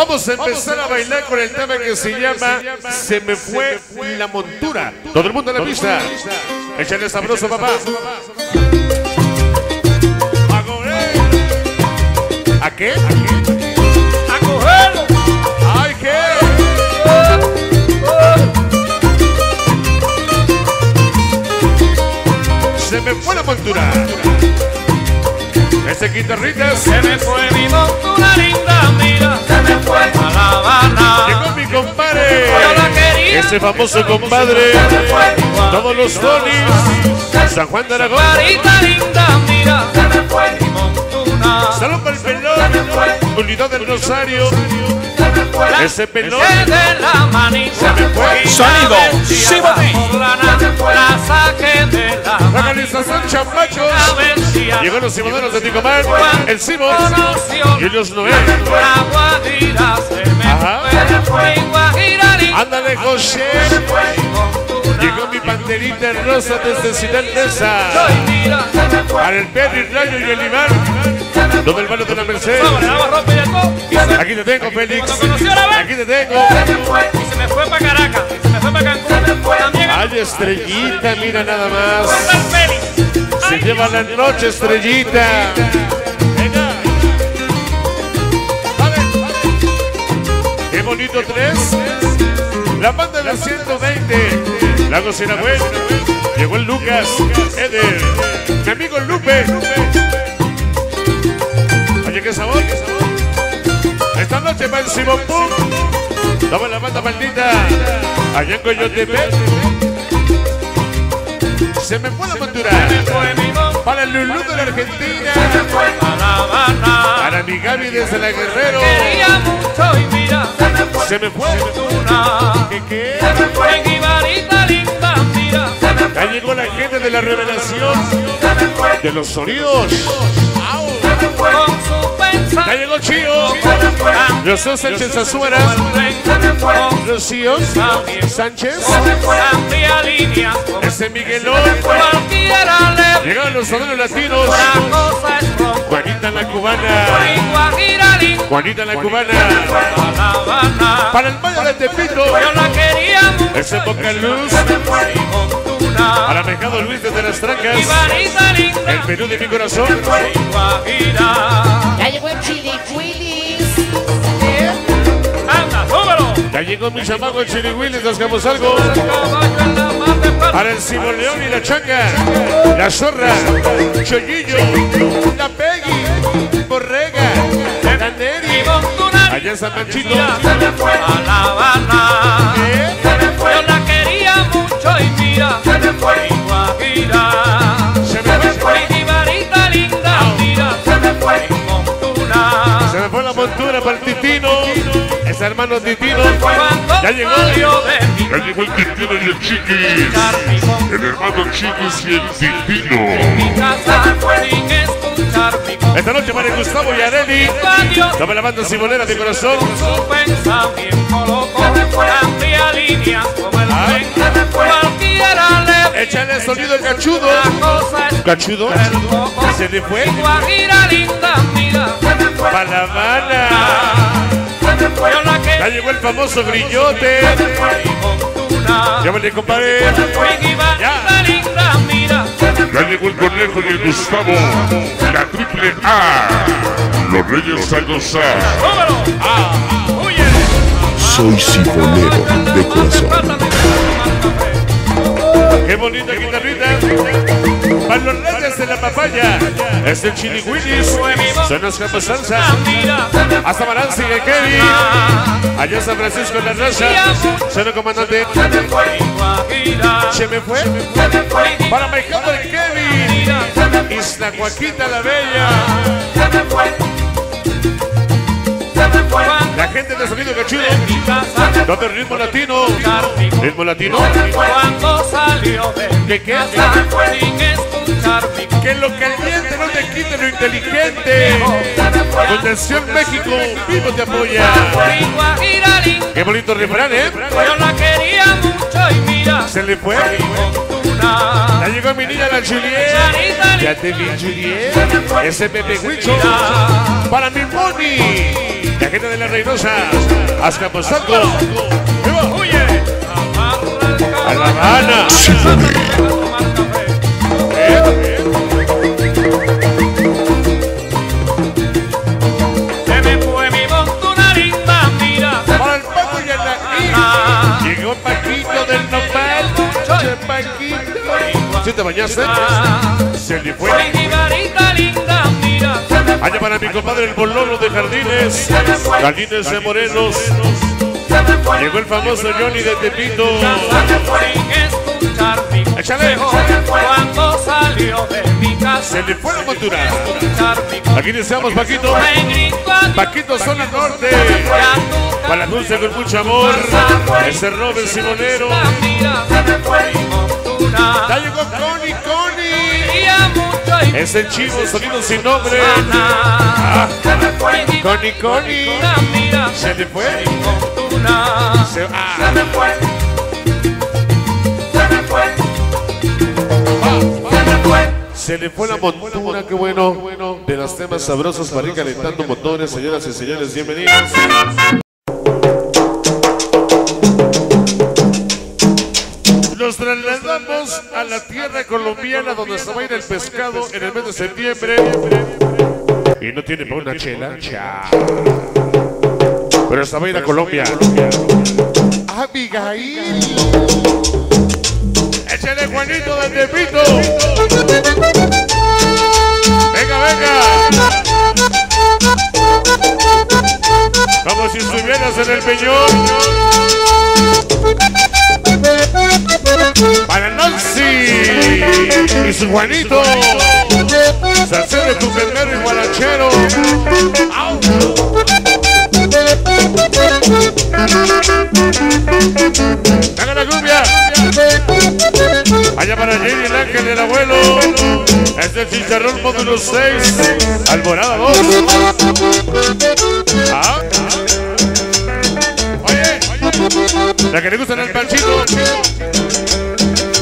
Vamos a empezar a bailar con el tema que se llama Se me fue la montura. Todo el mundo en la pista. Échale sabroso, papá. A correr. ¿A qué? A cogerlo. ¡Ay, qué! Se me fue la montura. Ese guitarrita Se me fue mi montura linda, mira. Se me fue a La Habana. Llegó mi compadre. Ese famoso compadre. Todos los Tonis. San Juan de Aragón. Linda, mira. Se me fue. Salud para el pelón. Unidad del Rosario. Ese pelón. de la manita. Se me fue. Y la Sonido, poblana. La saqué de la manita. Organización vestía Llegó los simoneros de Ticomán. El Simos. conoció. Julius Noé. Ajá. Ándale, José. Llegó mi panterita rosa desde Ciudad Neza. Para el Perry, Rayo y el Iván. Todo el mano de la Merced. Aquí te tengo, Félix. Aquí te tengo. Y se me fue para Caracas, y se me fue para Cancún. También Ay, estrellita, mira nada más. Se lleva la noche, estrellita. Venga. Vale, vale. Qué bonito tres. La banda de los 120. La cocina buena. Llegó el Lucas. Eder. Mi amigo el Lupe. Oye, qué sabor. Esta noche va el Simón Pum. Toma la banda maldita. Allá en Coyotepec. Se me fue la montura. Para el Lulú de la Argentina. a La Habana. Para mi Gaby desde la Guerrero. Quería mucho y mira, se me fue. Se me fue. Una. ¿Qué qué? Se me fue en Ibarita linda, mira. Se me Ya llegó la gente de la revelación de los sonidos. Ya llegó Chío. Los Sánchez Azuera. Rocío Sánchez. Ese Miguelón. Llegaron los sonidos latinos. Juanita la cubana. Juanita la cubana. Para el Valle de Tepito. Ese Boca Luz. Para Mejado Luis desde las Trancas. Ibarita linda. El Perú de mi corazón. Ya llegó el Chili Willis. Anda. Ya llegó mi chamaco Chili Willis. Nos quedamos algo. Para el Simón León y la Changa, la Zorra, Chollillo, la Peggy, Borrega, la Neri, allá San Panchito. A La Habana. ¿Eh? Se me fue. Ese hermano Titino. Ya llegó. Ya llegó el Titino y el Chiquis. El hermano Chiquis y el Titino. Esta noche para Gustavo y Areli, toma la banda Simonera de corazón. le Échale sonido cachudo. Cachudo, se le fue. Para la me fue. Yo la que Ya llegó el famoso grillote. se me compadre. Ya llegó el conejo y el Gustavo. La triple A. Los Reyes a gozar. Número. Ah, huye. Soy sifonero de corazón. Qué bonita guitarrita. Para los reyes de la papaya. Es el Chili Willis. Son los Campos Salsa. Hasta Maranzi y Kevin. Allá en San Francisco de la Raza. Son el comandante. Se me fue. Para Mejado el Kevin. Isla Joaquita la Bella. La gente de Sonido Cachudo. Mi. Todo el ritmo latino. Ritmo latino. Cuando salió de mi ¿De qué? Que lo caliente no te quite lo inteligente. Fundación México, vivo te apoya. Qué bonito refrán, ¿eh? yo la quería mucho y mira, Se le fue. Ya llegó mi niña la Juliet. Ya te vi, Juliet. Ese Pepe Huicho. Para mi Moni. La gente de la Reynosa. Azcapotzalco. ¡Viva! Oye, A La Habana. Se le fue. Allá para mi compadre el bololo de Jardines. Jardines de Morelos. Llegó el famoso Johnny de Tepito. Échale. cuando salió de mi casa. Se le fue la montura. Aquí deseamos Paquito. Paquito Zona Norte. Para dulce con mucho amor. Ese Robert Simonero. Montura. Ya llegó Connie, Connie. Es el chivo, sonido sin nombre. Ah, se me fue mi Connie, Connie. Se le fue. montura. Se, ah, Se me fue. Se me fue. Se me fue. se le fue la montura, qué bueno. De los temas sabrosos para ir calentando motores, señoras y señores, bienvenidos. Nos trasladamos a la tierra colombiana donde se va a ir el pescado en el mes de septiembre. Y no tiene para una chela. Chao. Pero se va a ir a Colombia. Abigail. Échale Juanito de Tepito. Venga, venga. Como si estuvieras en el peñón. Para Nancy y su Juanito. Salsero Tucumero y Guarachero. ¡Au! ¡Haga la cumbia! Allá para Jenny, el ángel del abuelo. Este es el chicharrón módulo 6. Alborada 2. Ah. La que le gusta el panchito.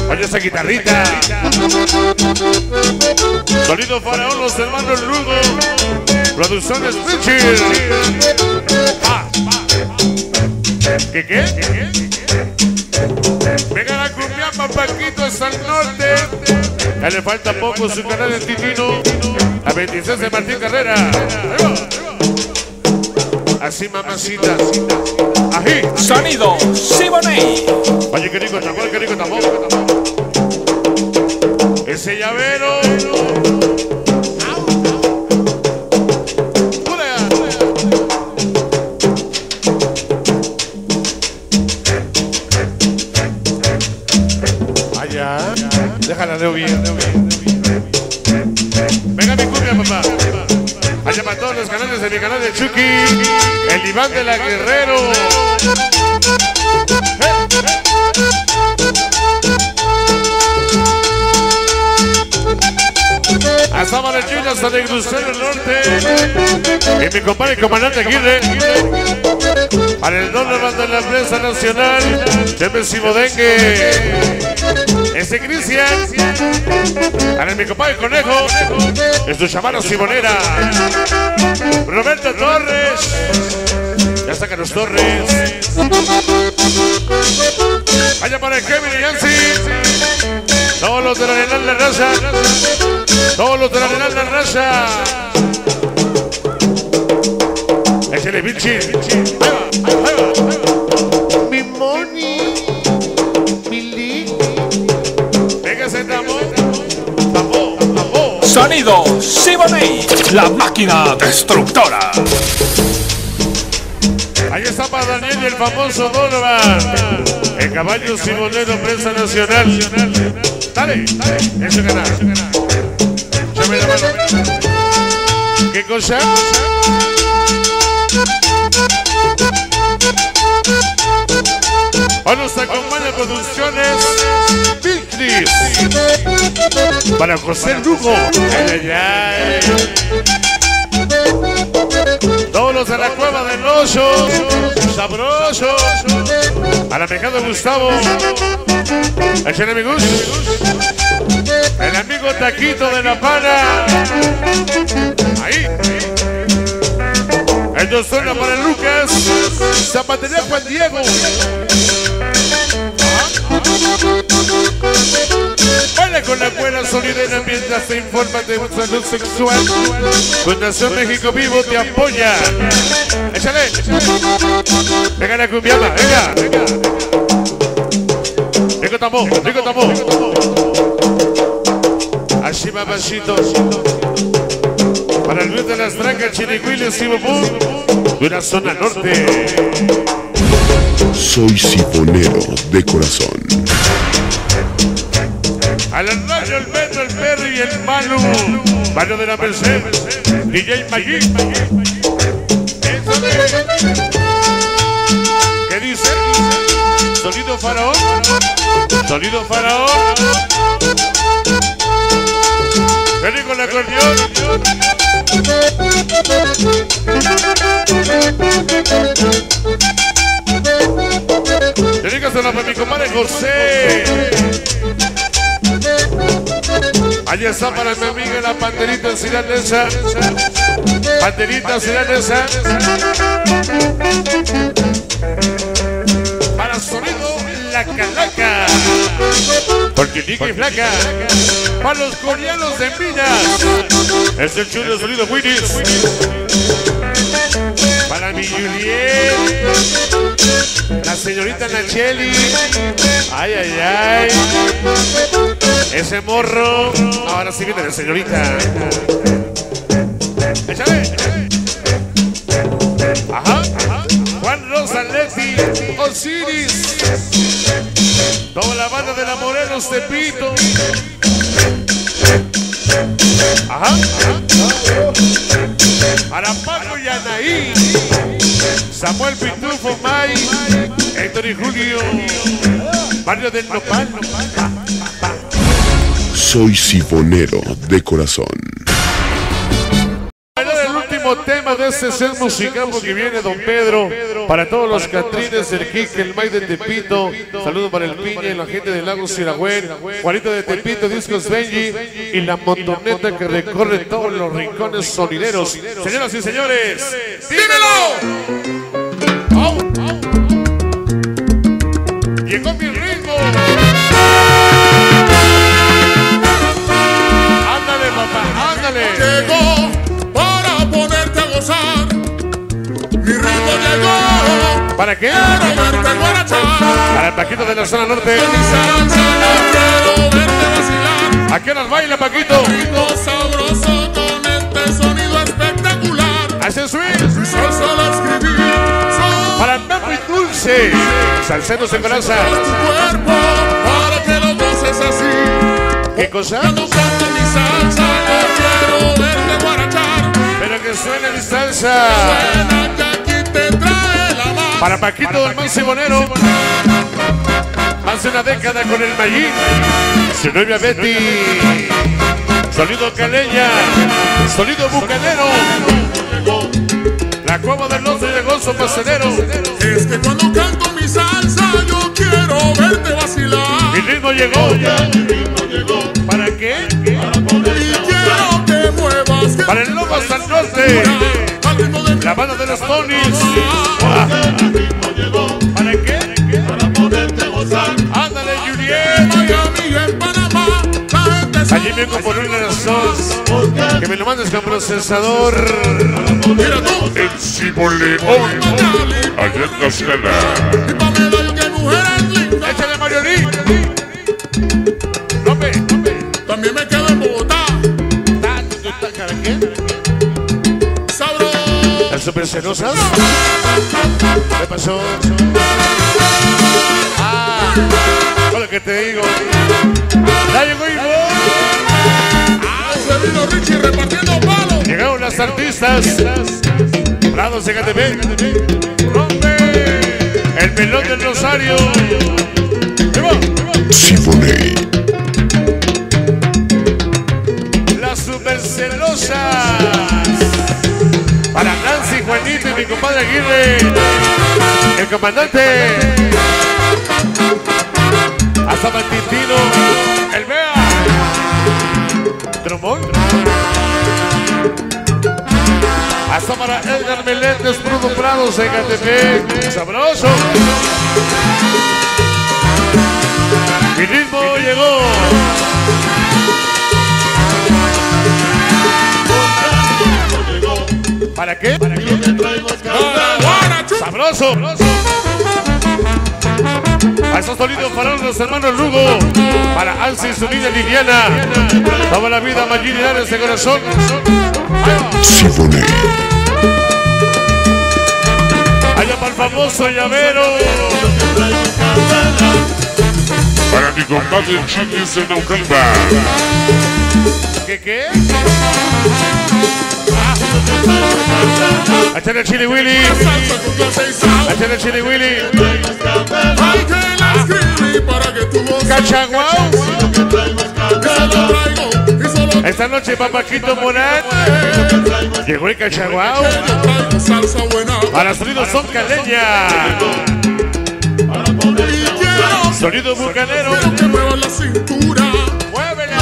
Oye, esa guitarrita. Sonido Faraón, los hermanos Lugo. Producciones Richard. Ah, ¿Qué qué? ¿Qué qué? Venga la cumbia, Papaquito hasta el norte. Ya le falta poco su canal de Titino. A 26 de Martín Carrera. Así, mamacita. Ají. Sonido Siboney. Oye, qué rico tambor, qué rico tambor. Ese llavero. Allá. Déjala, Leo bien. Venga mi cumbia, papá. Allá para todos los canales de mi canal de Chucky. El Iván de la Guerrero. Hasta Barachina, hasta de Crucero del Norte. Y mi compadre comandante Aguirre. Para el don de la empresa nacional. Chepe Simodengue. Ese Cristian. Para mi compadre Conejo. Es tu chamana Simonera. Roberto Torres. Ya sacan los Torres. Vaya para el Kevin y Yancy. Todos los de la Arenal de Raza. Todos los de la Arenal de Raza. Échale, Vinci. Ahí va, ahí va, ahí va. Mi money. Mi. Tambor, tambor. Sonido Siboney. La máquina destructora. Ahí está para Daniel y el famoso Donovan. El caballo simonero, prensa nacional. Dale, dale. Eso gana. Échame la mano. ¿Qué cosa? Hoy nos acompaña Producciones Big. Para José Lugo. Todos los de la cueva del oso, sabroso. Para Mejado Gustavo. Échale mi Gus. El amigo Taquito de la Pana. Ahí. El Año zona para Lucas. Zapatería Juan Diego. Baila con la buena solidera mientras te informa de salud sexual. Fundación México Vivo te apoya. Échale. Venga la cumbiama, venga. Rico tambor, rico tambor. Así va pasito. Para el Luis de las Trancas, Chiricuiles y Bubú. De una zona norte. Soy sifonero de corazón. Al rayo, el metro, el perro y el Manu. Manu de la Merced. DJ Magui. ¿Qué dice? Sonido faraón. Sonido faraón. Vení con el acordeón. Dedícasela para mi compadre José. Allí está para mi amiga la panderita siranesa. Panderita siranesa. Para sonido la calaca. Porque y flaca. Para los coreanos de minas. Es el chulo sonido Winnis. Para mi Juliet. La señorita Nacheli. Ay, ay, ay. Ese morro. Ahora sí viene la señorita. Échale. Ajá, ajá. Juan Rosa Leti. Osiris. Toda la banda de la Morelos Tepito. Ajá, ajá. Paco y Anaí. Samuel Pitufo, May. Héctor y Julio. Barrio del Nopal. Soy sifonero de corazón. Bueno, el último tema de este set musical porque viene Don Pedro. Para todos los catrines, el Kik, el May de Tepito. Saludos para el Piña y la gente del Lago Siragüen. Juanito de Tepito, Discos Benji. Y la motoneta que recorre todos los rincones sonideros. Señoras y señores, ¡dímelo! Llegó mi ritmo. ¿Para qué? guarachar. Para el Paquito de la zona norte. ¿A qué nos baila, Paquito? Sabroso con este sonido espectacular. Hace swing. Para el Pepo y Dulce. En cuerpo para que lo goces así. ¿Qué cosa? Mi salsa. Pero que suene mi. Para Paquito del Man Simonero. Hace una década con el Mayín. Su novia Betty. Sonido caleña. Sonido bucanero. La cueva del norte llegó su pasadero. Es que cuando canto mi salsa yo quiero verte vacilar. Mi ritmo llegó. ¿Para qué? Y quiero que muevas. Para el lobo hasta el norte. de La banda de los ponis. Por una razón. Que me lo mandes con procesador. Mira tú. Ciboleón. Allá en. Échale, Marioní. También me quedo en Bogotá. ¿Las super celosas? ¿Qué pasó? Ah, lo que te digo. Ya llegó Richie repartiendo palos. Llegaron las artistas. Prados de KTP. Rompe. El melón del Rosario. Sifonei. Las super celosas. Para Nancy, Juanito y mi compadre Aguirre. El comandante. Hasta Matitino. Hasta para Edgar Meléndez, Bruno Prados, Ecatepec. Sabroso. Mi ritmo llegó. ¿Para qué? ¿Para qué? Sabroso. A esos sonidos para los hermanos Lugo. Para Alci su niña Liliana. Toda la vida Linares de corazón. Siboney. El famoso llavero. Para mi compadre Chiquis de Naucalpa. ¿Qué qué? Echale el chili Willy. El chili Willy. Ay, que la escribí para que tú Esta noche Papaquito Morán. Llegó el cachaguao. Para sonidos son caleña. Sonido bucanero. que muevas la cintura. Muévela.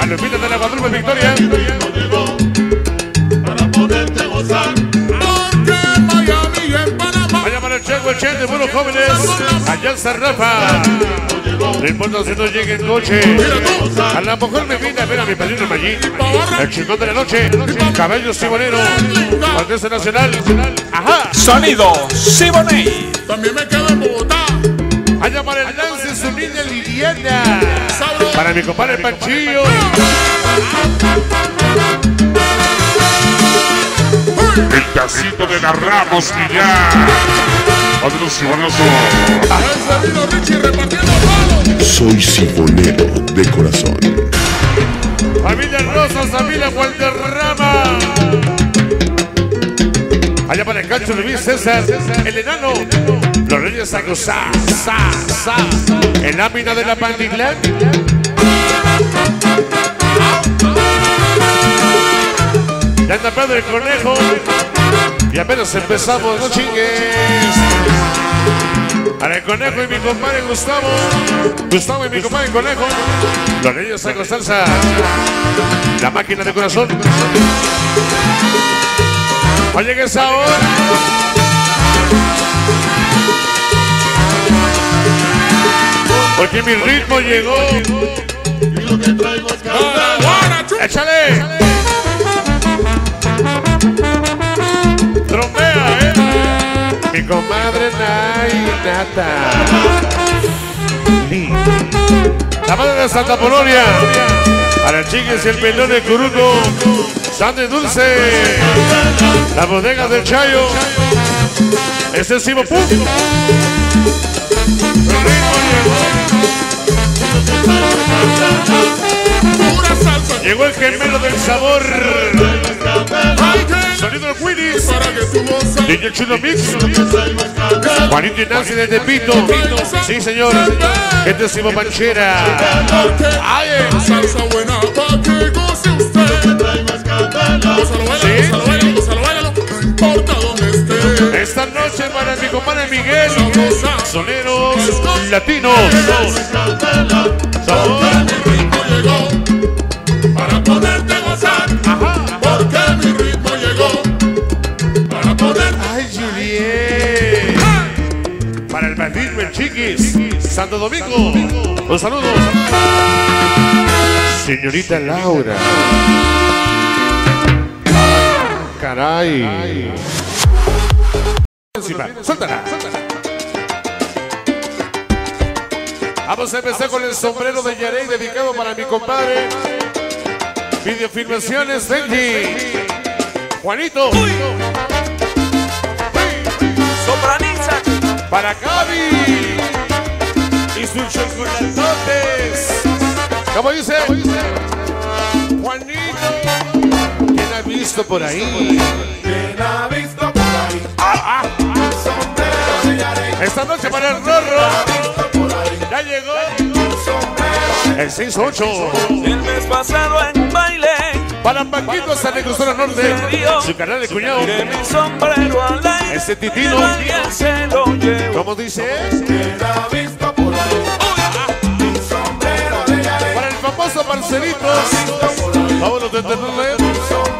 A Lupita de la Guadalupe Victoria. Porque en Miami y en Panamá. Allá para el Chango, el Chen de buenos jóvenes. Allá en San Rafa. No importa si no llega en coche. A lo mejor me vine a ver a mi padrino Maggi. El chingón de la noche. Cabello Sibonero. Orquesta Nacional. Ajá. Sonido Siboney. También me quedo en Bogotá. Allá para el lance su niña Liliana. Para mi compadre Panchillo. El tacito de la Ramos y ya. Otro sibonoso. Ese vino Richie repartiendo. Soy sibonero de corazón. Familia Rosas, familia Valderrama. Allá para el cancho Luis César, el enano. Los reyes a gozar, sa, sa. El lámina de la Pandiglán. Ya anda Pedro el conejo. Y apenas empezamos, no chingues. Para el conejo y mi compadre Gustavo. Gustavo y mi compadre conejo. Los reyes a salsa. La máquina de corazón. Oye, que es ahora. Porque mi ritmo llegó. Guara, chu- ¡Échale! Mi comadre Nainata. La madre de Santa Polonia. Para chiques y el pelón de Curuco. Sande Dulce. La bodega del Chayo. Excesivo pum. Llegó. pura salsa. Llegó el gemelo del sabor. Sonido de Willis. para. DJ Chulo Mix. Juanito y Nancy de Tepito. Sí, señor. Gente Simo Panchera. Porque Ay, eh. salsa buena pa' que goce usted. Importa dónde esté. Esta noche para mi compadre Miguel. Soneros latinos. Sabor. Poderte gozar. Porque mi ritmo llegó para poder. Ay, Juliet. Para el bandido, el chiquis. Santo Domingo. Un saludo. Señorita Laura. Caray. Encima. Suéltala. Vamos a empezar con el sombrero de Yarey dedicado para mi compadre. Videofilmaciones Benji. Juanito. Sopraniza. Para Gaby y sus chocolatotes. ¿Cómo dice? Juanito. ¿Quién ha visto por ahí? Ah, ah. Esta noche para el Rorro. Ya llegó. El 6-8. El mes pasado en baile. Para Paquito San Cruzona Norte. Su canal de cuñado. Mi sombrero al aire. Ese titino. Nadie se lo llevó. ¿Cómo dice? Para el famoso Marcelitos. Vámonos de tenerle.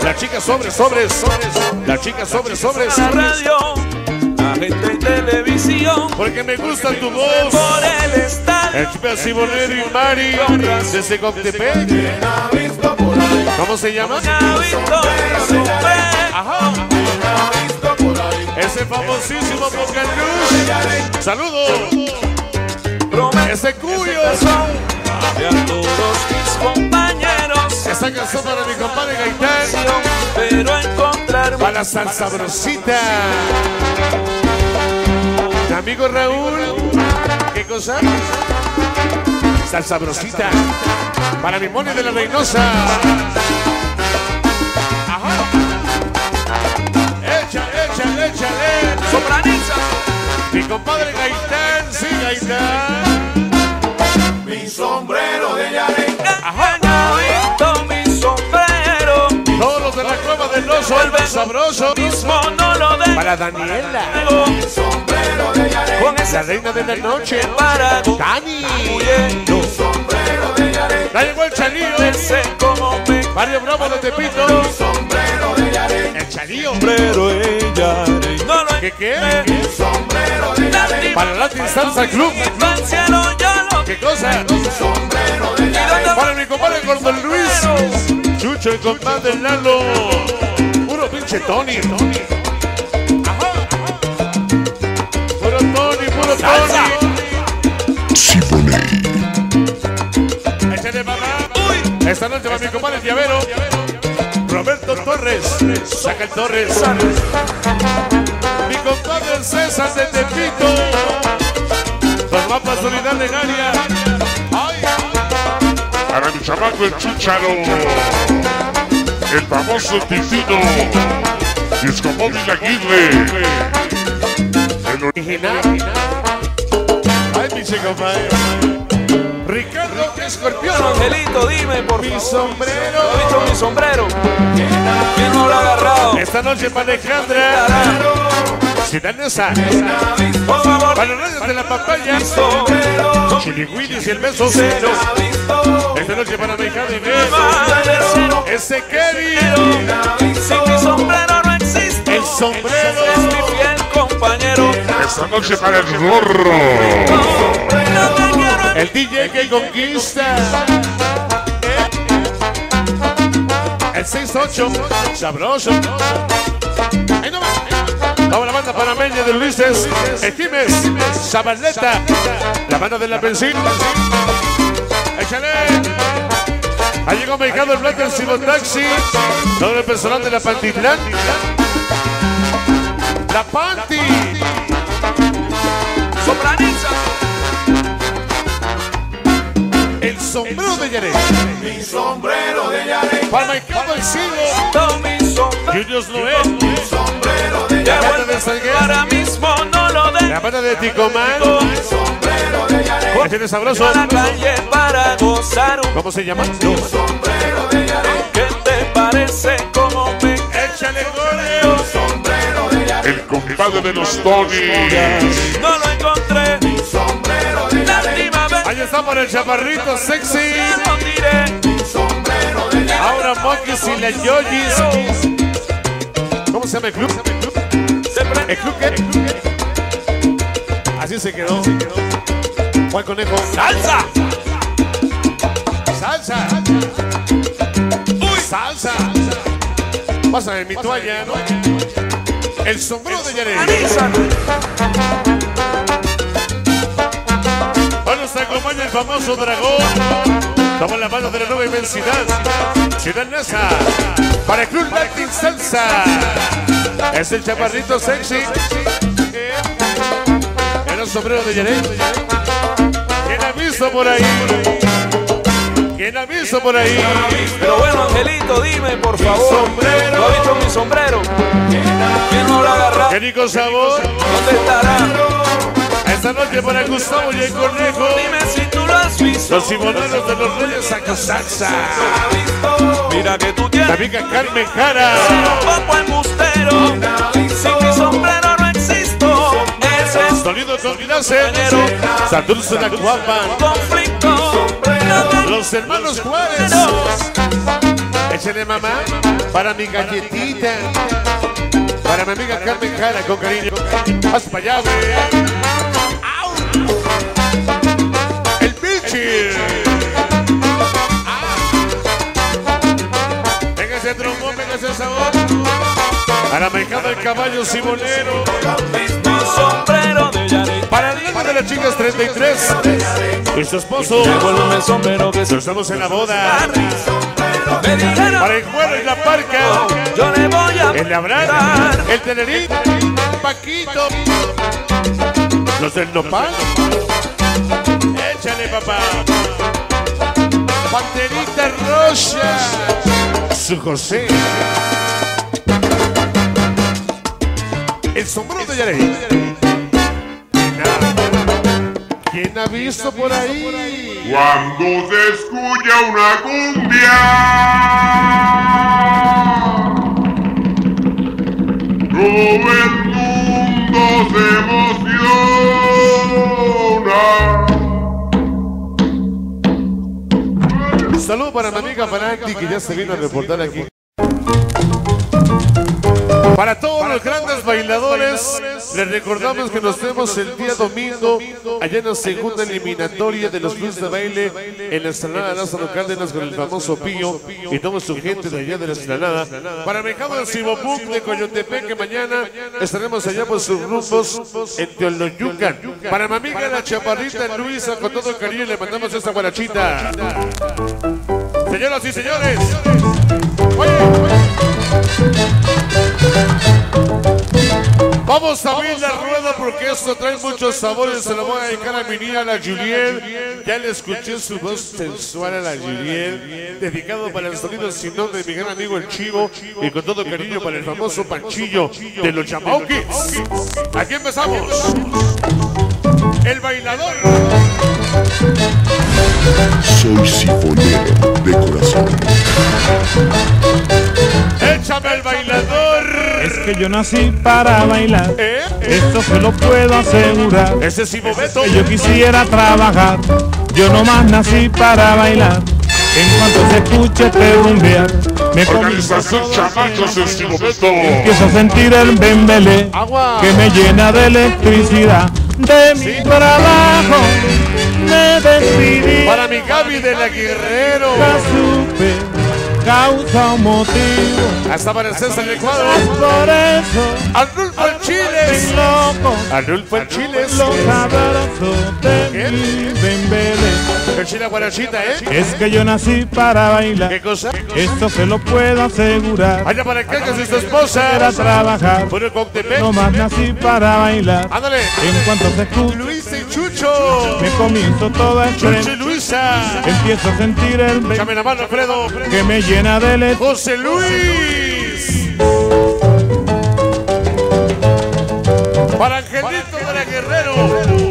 La chica sobre, sobres, sobres. La chica sobre, sobres. La radio, la gente en televisión. Porque me gusta tu voz. Por el estadio. El chica Sibonero y Mari. Desde Coctepec. ¿Cómo se llama? Ajá. Ese famosísimo Luz. Saludos. Ese cuyo. de a todos mis compañeros. Esta canción para mi compadre Gaitán. Pero encontrarme Para la salsa brosita. Mi amigo Raúl. ¿Qué cosa? Salsa brosita. Para mi Moni de la Reynosa. Ajá. Échale, échale, échale. sopraniza. Mi compadre Gaitán, sí, Gaitán. Mi sombrero de Yaré. Ajá. Cueva del oso, el sabroso. Mismo no lo dejo. Para Daniela, Sombrero de Yaré. Con la esa reina de la noche. para Dani. huyendo. Sombrero de Yaré. Ya llegó el chalío. Me Barrio Bravo de Tepito. Sombrero de Yaré. El chalío. sombrero. No lo ¿Qué qué? Sombrero de Yaré. Para Latin Salsa Club. ¿Qué cosa? Sombrero de Yaré. Para mi compadre Gordon Luis. Chucho y compadre Lalo. Puro pinche Tony. Puro Tony, puro Tony. Siboney. Échale mamá. Esta noche va mi compadre el llavero. Roberto Torres. Saca el Torres. Mi compadre el César de Tepito. Los mapas unidad legaria. Ay, Para mi chamaco el Chicharo. El famoso Titino. Discomóvil Aguirre. El original. Ay, pinche compadre. Ricardo Escorpión. Angelito, dime por Mi favor. sombrero. ¿Has visto mi sombrero? ¿Quién no lo ha agarrado? Esta noche para Alejandra. Favor, Para los reyes de la papaya. Chili Willis y el beso. Esta noche para mi hija de beso. Ese Kevin. sin mi sombrero no existe. El sombrero. Es mi fiel compañero. Esta noche para el gorro. El DJ que conquista. El 6-8. Sabroso. Ahí nomás. Vamos la banda panameña de Ulises. Ejimes. Zabaleta. La banda de la benzina. Échale. Ha llegado mexicano el Black del Taxi. Todo el personal de la Pantitlán. La Panti. sopraniza. El sombrero de Yaret. Mi sombrero de Yaré. Para Mexicano el sombrero. Juniors Noel. Mi sombrero La banda de Salguero. Ahora mismo no lo La banda de Ticomán. Sombrero de Yaré. ¿Qué tiene sabroso? A la calle para gozar un ¿Cómo se llama? Sombrero de Yaré. ¿Qué te parece como me Échale goleo. Sombrero de Yaré. El compadre de los Tonys. no lo encontré? Sombrero de Yaré. Ahí está para el chaparrito sexy. que lo diré. Sombrero de Yaré. Ahora Mokis y. ¿Cómo se llama el club? ¿El qué? Así se quedó. Juan Conejo. ¡Salsa! Salsa. Uy, salsa. Pásame mi toalla, ¿no? El sombrero de Yaret. Hoy nos acompaña el famoso dragón. Toma la mano de la nueva inmensidad. Ciudad Nasa. Para el Club Latin Salsa. Es el chaparrito sexy. En el sombrero de Yaret. ¿Quién ha visto por ahí? ¿Quién ha visto por ahí? Pero bueno, Angelito, dime por favor. sombrero. ¿No has visto mi sombrero? ¿Quién no lo ha agarrado? Qué rico sabor. ¿Dónde estará? Esta noche para Gustavo y el Conejo. Dime si tú lo has visto. Los simoneros de los Reyes Saco Salsa. Mira que tú tienes La amiga Carmen Jara. poco embustero. Sin mi sombrero no existo. Ese es Sonido con clase. Santurce la Cuapa. conflicto. Los hermanos Juárez. Échale mamá. Para mi galletita. Para mi amiga Carmen Jara, con cariño. Haz para allá. El bichi. Ese trombón, venga ese sabor. Para Mejado el caballo simonero. Mi sombrero de. Para el niño de las chicas 33. Y su esposo. Se Estamos en la boda. Para el cuero y la parca. yo le voy a El Abraham, el Tenerife, Paquito, los del Nopal. Échale, papá. Panterita Rocha, su José. El sombrero de Yarey. ¿Quién ha visto por ahí? Cuando se escucha una cumbia, todo el mundo se emociona. Saludo para mi amiga Fanati que ya se vino a reportar aquí. Para todos los grandes bailadores, les recordamos que nos vemos el día domingo allá en la segunda eliminatoria de los clubes de baile en la Estranada Lázaro Cárdenas con el famoso Pío y toda su gente de allá de la Estranada. Para Mejado del Cibopuc de Coyotepec que mañana estaremos allá por sus rumbos en Teoloyucan. Para mi amiga la chaparrita Luisa, con todo el cariño le mandamos esta guarachita. Señoras y señores, Vamos a abrir la rueda porque esto trae muchos sabores. Se lo voy a dedicar a mi niña, la Juliet. Ya le escuché su voz sensual a la Juliet. Dedicado para el sonido sin nombre de mi gran amigo el Chivo. Y con todo cariño para el famoso Panchillo de los Chamauquis. Aquí empezamos. El bailador. Soy sifonero de corazón. Échame el bailador. Es que yo nací para bailar, ¿Eh? esto se lo puedo asegurar. Ese es Ivo Beto. Que yo quisiera trabajar, yo nomás nací para bailar. En cuanto se escuche este rumbear, me Organización Chamachos en Simobeto. empiezo a sentir el bembelé Agua. que me llena de electricidad. De mi trabajo me despidí, Para mi Gaby de la Guerrero. nunca supe causa o motivo. Hasta para el César en el cuadro. Por eso Arnulfo en Chiles. Arnulfo en Chiles. Los abrazos de mi El Guarachita, ¿eh? Es que yo nací para bailar, ¿Qué cosa? esto se lo puedo asegurar. Allá para Cacas y su Para esposa. trabajar, Por el Coctepec. nomás nací para bailar. Ándale. En cuanto se escucha, Luis y Chucho. me comienzo toda Chucho y estrella. Luisa. Empiezo a sentir el bem la mano, Alfredo. que me llena de leche. José Luis. Para Angelito de la Guerrero.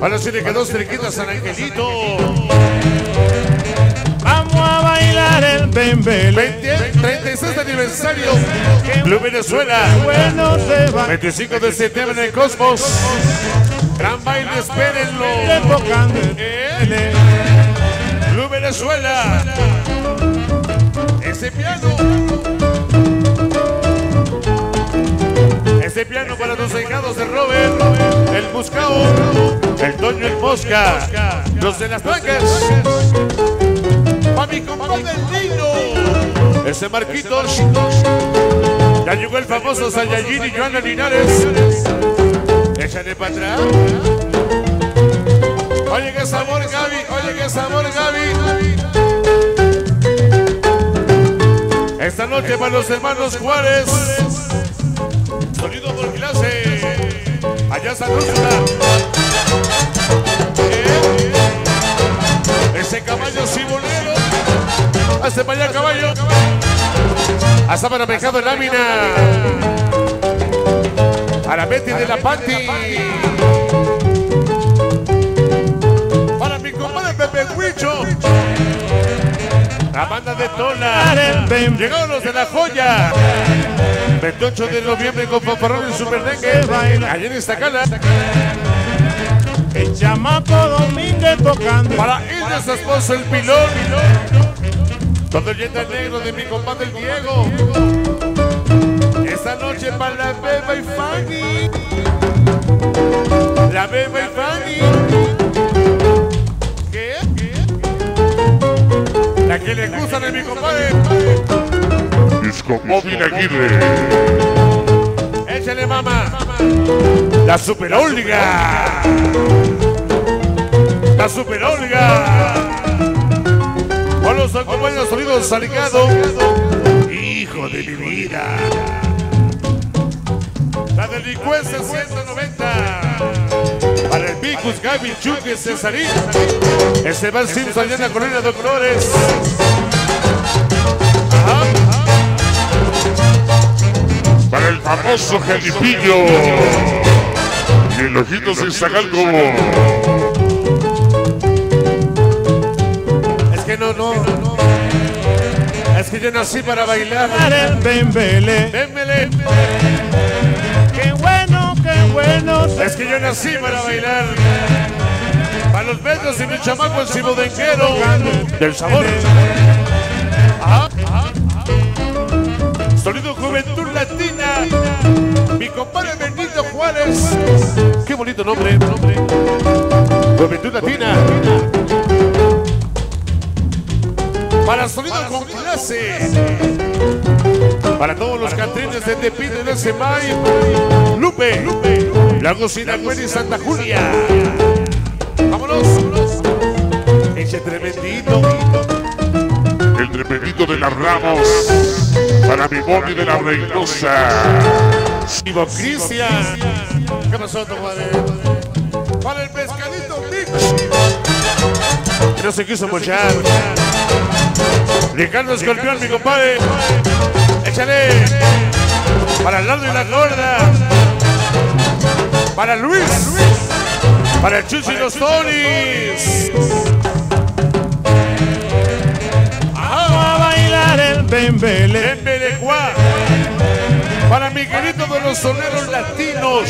Ahora sí le quedó cerquita San Angelito. Vamos a bailar el bembele. 20, 36 aniversario. Blue Venezuela. Bueno se va 25 de septiembre en el Cosmos. Gran baile, espérenlo. Blue Venezuela. Ese piano. Ese piano para los hijados de Robert. El Buscao. El Toño el Mosca. Los de las blancas. Pa' mi compadre el Nino. Ese Marquitos. Ya llegó el famoso Saiyajin y Joana Linares. Échale para atrás. Oye, qué sabor, Gaby. Oye, qué sabor, Gaby. Esta noche para los hermanos Juárez. Sonido por clase. Allá San Úrsula. Eh, Ese caballo simonero. Hace para allá, caballo. Hasta para Mejado en lámina. Para Betty de la Panty. Para mi compadre Pepe Huicho. La banda de Tola. Llegaron los de la joya. 28 de noviembre con Fanfarrón en Superdengue. Allá en Iztacala. El chamaco Domínguez tocando. Para y su esposo el pilón. Todo el negro de mi compadre el Diego. Esta noche para la beba y Fanny. La beba y Fanny. ¿Qué? La que le gustan de mi compadre. Disco Móvil Aguirre. Échale mamá. La super. La super Olga. Con los acompaños sonidos Saligado. Hijo de mi vida. La delincuencia 190. Para el Vicus, Gaby, Chuque, Cesarín. Esteban Simpson, la colonia de Colores. Para el famoso Jalipillo. Y el Ojitos de Zagalco. Es que no, no. Es que yo nací para bailar. el bembele. Démele. Qué bueno, qué bueno. Es que yo nací para bailar. Para los bellos y mi chamaco el cibodenguero. Del sabor. Ajá, ajá, ajá. Sonido Juventud Latina. Mi compadre Benito Juárez. Qué bonito nombre. nombre. Juventud Latina. Para sonido con clase. Para todos los catrines de Tepito de Semay. Lupe. Lupe. Lagos Sinagüen y Santa Julia. Vámonos. vámonos. Ese tremendito. El tremendito de las Ramos. Para mi Bobby de la Reynosa. Ivo Cristian. ¿Qué pasó, compadre? Para el pescadito Mix. No se quiso mochar. Ricardo Escorpión, mi compadre. Échale. Para el lado y la gorda. Para Luis. Para el Chuchi y los Tonis. A bailar el bembele. En Berecuá. Para Miguelito de los soneros latinos.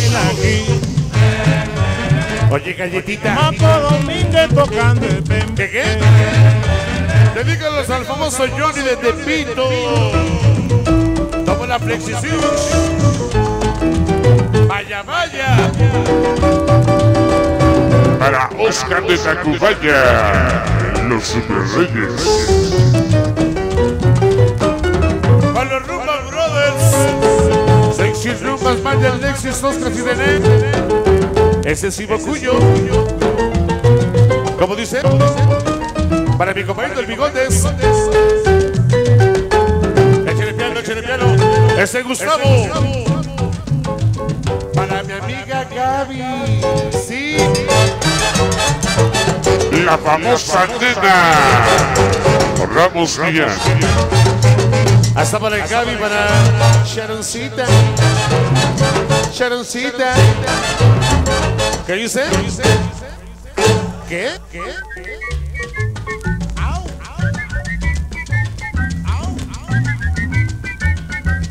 Oye, galletita. Maco Domínguez tocando el. ¿Qué qué? Dedícalos al famoso Johnny de Tepito. Toma la flexición. Vaya, vaya. Para Oscar de Tacubaya. Los Super Reyes. Para los Rumba Brothers. Sexy Rumbas, Maya, Alexis, Oscar y René. Ese es Ivo Cuyo. ¿Cómo dice? Para mi compañero el Bigotes. Échale piano, échale piano. Ese Gustavo. Para mi amiga Gaby. Sí. La famosa nena. Ramos Díaz. Hasta para el Gaby, para Sharoncita. Sharoncita. ¿Qué dice? ¿Qué? ¿Qué?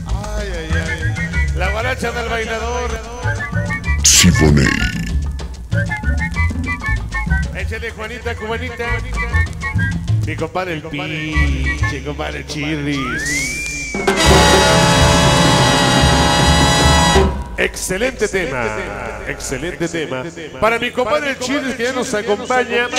Ay, ay, ay. La guaracha del bailador. Siboney. Échale Juanita, cubanita. Mi compadre el pinche, compadre chirris. Excelente tema, excelente tema. Para mi compadre el chirris que ya nos acompaña.